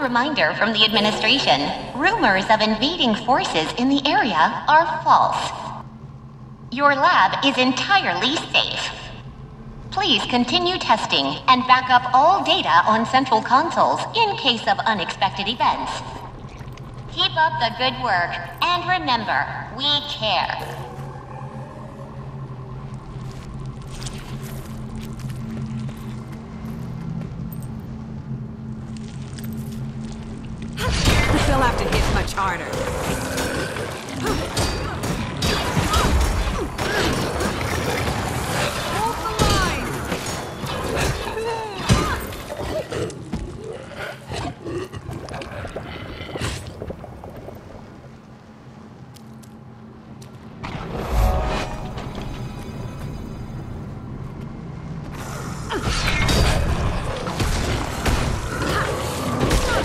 reminder from the administration. Rumors of invading forces in the area are false. Your lab is entirely safe. Please continue testing and back up all data on central consoles in case of unexpected events. Keep up the good work, and remember, we care. Much harder.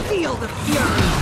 Feel the fury!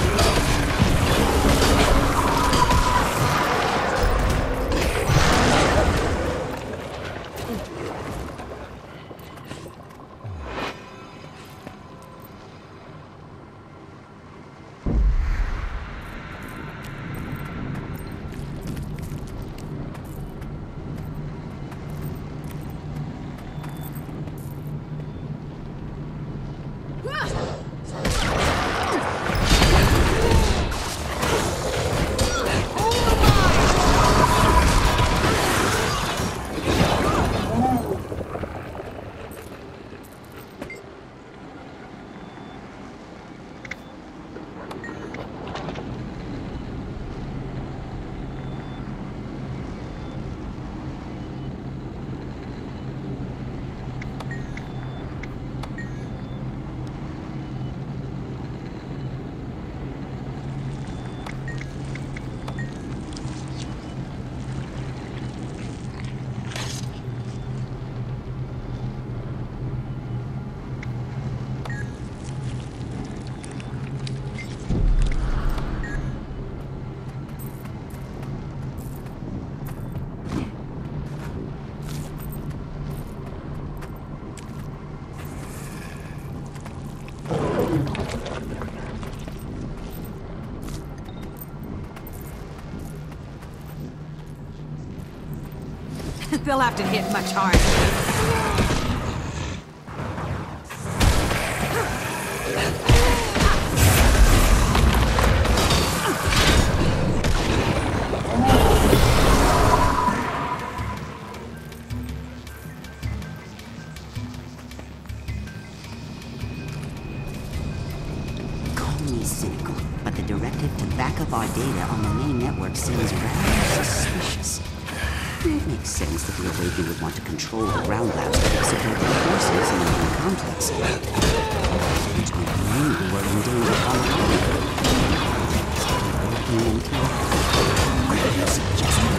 They'll have to hit much harder. Call me cynical, but the directive to back up our data on the main network seems rather suspicious. It makes sense that the Awakened would want to control the ground labs to support their forces in the main complex. Which were in danger along. Working until... You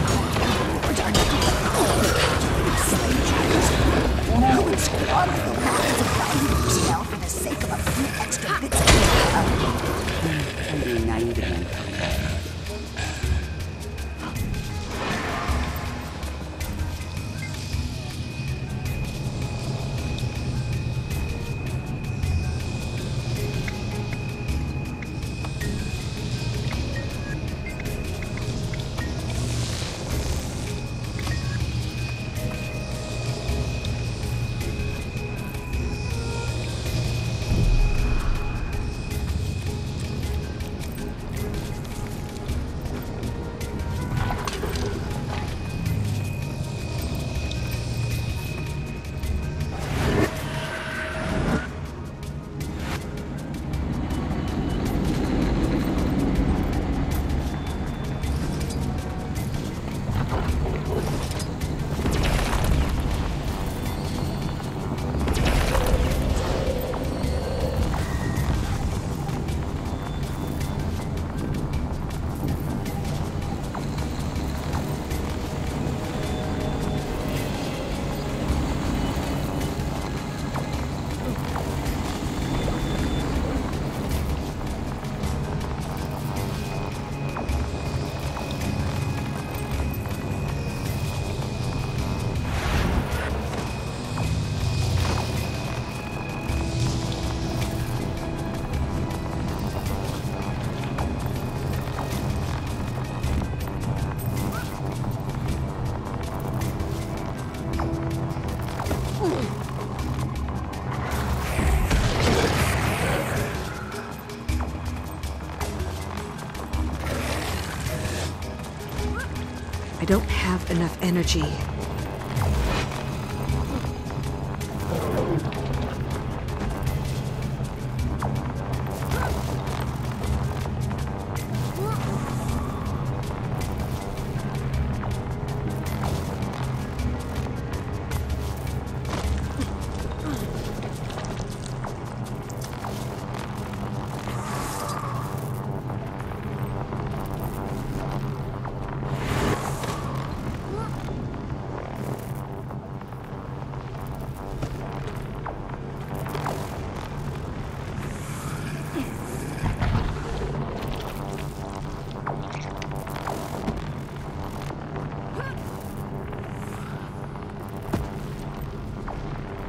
I don't have enough energy.